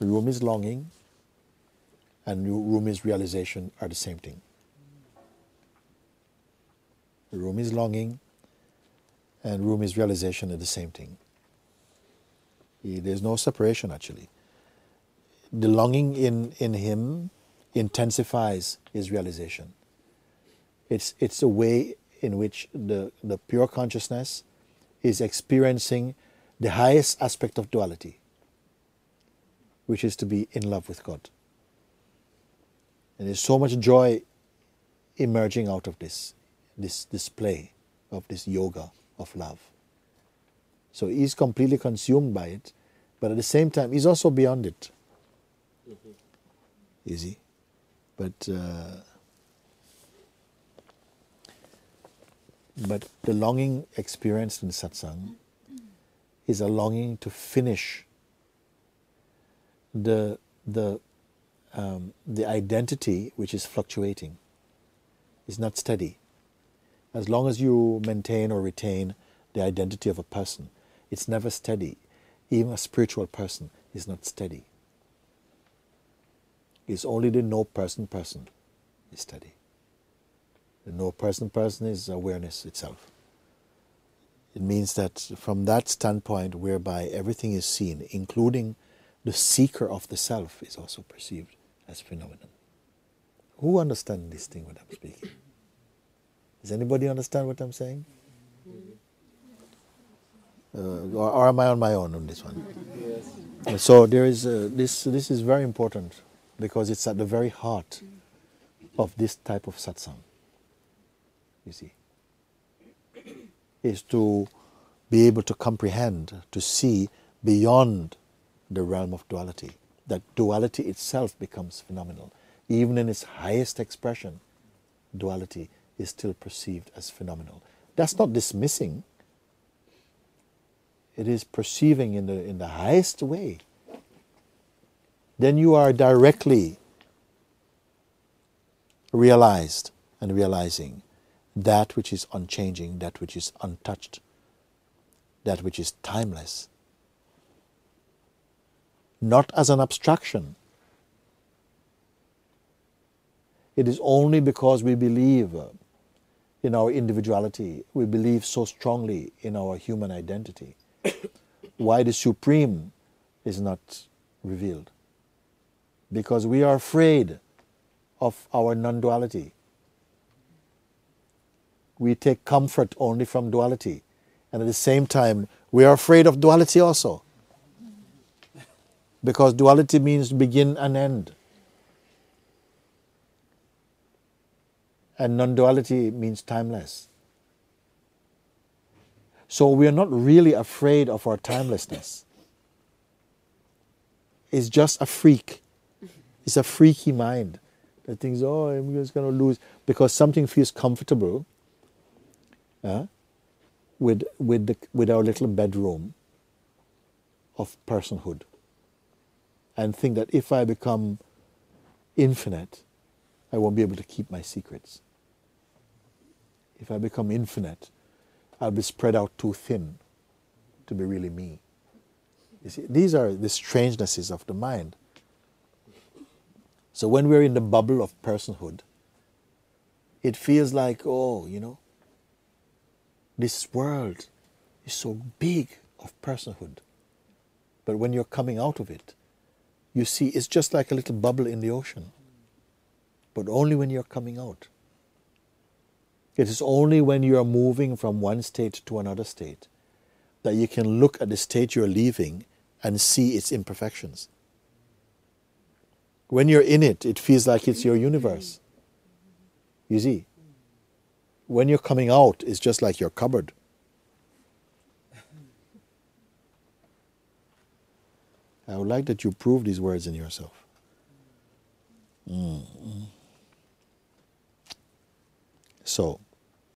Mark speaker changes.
Speaker 1: Rumi's longing and Rumi's realization are the same thing. Rumi's longing and Rumi's realization are the same thing. Eh, there's no separation actually. The longing in, in him intensifies his realization. It's, it's a way in which the, the pure consciousness is experiencing the highest aspect of duality, which is to be in love with God. And there's so much joy emerging out of this, this display of this yoga of love. So he's completely consumed by it, but at the same time, he's also beyond it. Mm-hmm. Is he? But uh, but the longing experienced in satsang is a longing to finish the the um, the identity which is fluctuating is not steady. As long as you maintain or retain the identity of a person, it's never steady. Even a spiritual person is not steady. It's only the no person person is steady. The no person person is awareness itself. It means that from that standpoint, whereby everything is seen, including the seeker of the self, is also perceived as phenomenon. Who understands this thing when I'm speaking? Does anybody understand what I'm saying? Uh, or, or, am I on my own on this one? Yes. So there is uh, this. This is very important because it's at the very heart of this type of satsang. You see, is to be able to comprehend, to see beyond the realm of duality. That duality itself becomes phenomenal. Even in its highest expression, duality is still perceived as phenomenal. That's not dismissing. It is perceiving in the, in the highest way. Then you are directly realized and realizing that which is unchanging, that which is untouched, that which is timeless. Not as an abstraction, It is only because we believe uh, in our individuality, we believe so strongly in our human identity, why the Supreme is not revealed. Because we are afraid of our non duality. We take comfort only from duality. And at the same time, we are afraid of duality also. Because duality means begin and end. and non duality means timeless. So we are not really afraid of our timelessness. It's just a freak. It's a freaky mind that thinks, oh, I'm just going to lose because something feels comfortable uh, with, with, the, with our little bedroom of personhood. And think that if I become infinite, I won't be able to keep my secrets if I become infinite, I'll be spread out too thin to be really me. You see, these are the strangenesses of the mind. So when we're in the bubble of personhood, it feels like, oh, you know, this world is so big of personhood. But when you're coming out of it, you see it's just like a little bubble in the ocean. But only when you're coming out. It is only when you are moving from one state to another state that you can look at the state you're leaving and see its imperfections. When you're in it, it feels like it's your universe. You see? When you're coming out, it's just like your cupboard. I would like that you prove these words in yourself. Mm. So,